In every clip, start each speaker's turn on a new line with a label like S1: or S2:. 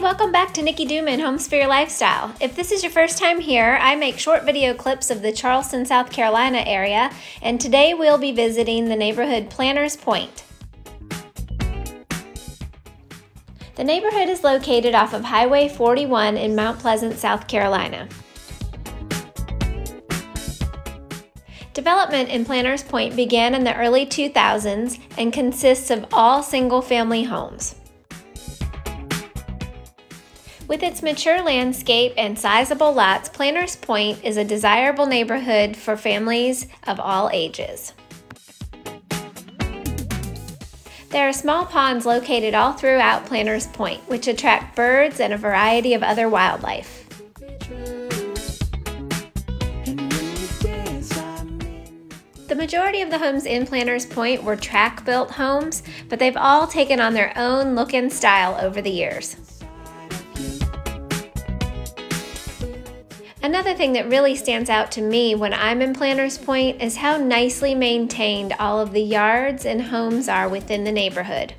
S1: Welcome back to Nikki Dumin, Homes for Your Lifestyle. If this is your first time here, I make short video clips of the Charleston, South Carolina area, and today we'll be visiting the neighborhood Planter's Pointe. The neighborhood is located off of Highway 41 in Mount Pleasant, South Carolina. Development in Planter's Pointe began in the early 2000s and consists of all single family homes. With its mature landscape and sizable lots, Planter's Pointe is a desirable neighborhood for families of all ages. There are small ponds located all throughout Planter's Pointe, which attract birds and a variety of other wildlife. The majority of the homes in Planter's Pointe were track built homes, but they've all taken on their own look and style over the years. Another thing that really stands out to me when I'm in Planter's Pointe is how nicely maintained all of the yards and homes are within the neighborhood.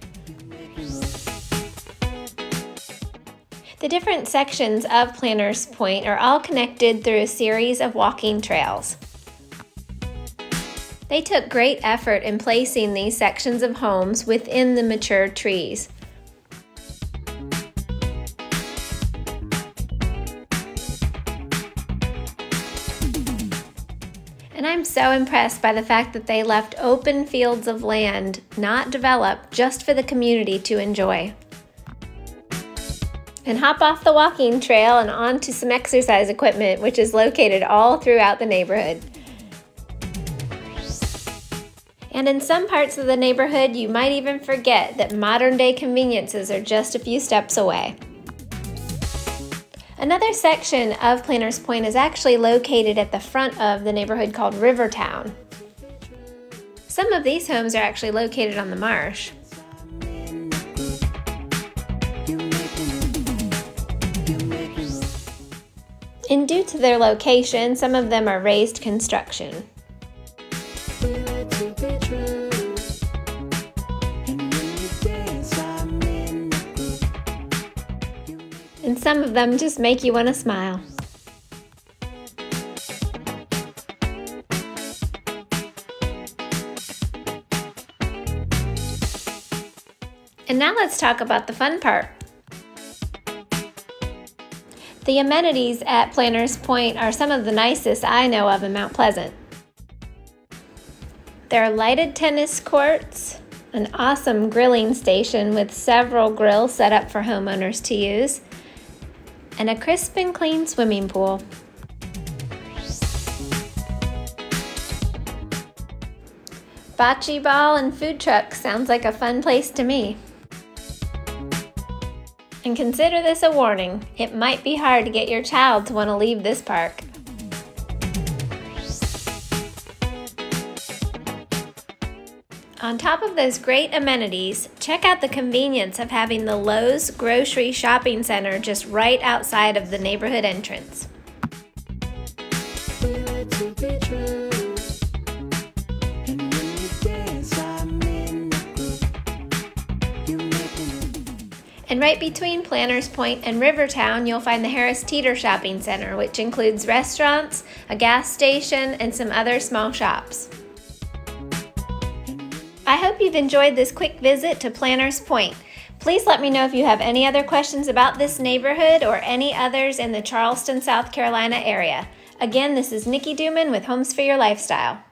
S1: The different sections of Planter's Pointe are all connected through a series of walking trails. They took great effort in placing these sections of homes within the mature trees. And I'm so impressed by the fact that they left open fields of land, not developed, just for the community to enjoy. And hop off the walking trail and onto some exercise equipment, which is located all throughout the neighborhood. And in some parts of the neighborhood, you might even forget that modern day conveniences are just a few steps away. Another section of Planter's Pointe is actually located at the front of the neighborhood called Rivertown. Some of these homes are actually located on the marsh. And due to their location, some of them are raised construction. And some of them just make you want to smile. And now let's talk about the fun part. The amenities at Planter's Pointe are some of the nicest I know of in Mount Pleasant. There are lighted tennis courts, an awesome grilling station with several grills set up for homeowners to use, and a crisp and clean swimming pool. Bocce ball and food trucks sounds like a fun place to me. And consider this a warning. It might be hard to get your child to want to leave this park. On top of those great amenities, check out the convenience of having the Lowe's Grocery Shopping Center just right outside of the neighborhood entrance. And right between Planter's Pointe and Rivertown, you'll find the Harris Teeter Shopping Center, which includes restaurants, a gas station, and some other small shops. I hope you've enjoyed this quick visit to Planter's Pointe. Please let me know if you have any other questions about this neighborhood or any others in the Charleston, South Carolina area. Again, this is Nikki Dumin with Homes for Your Lifestyle.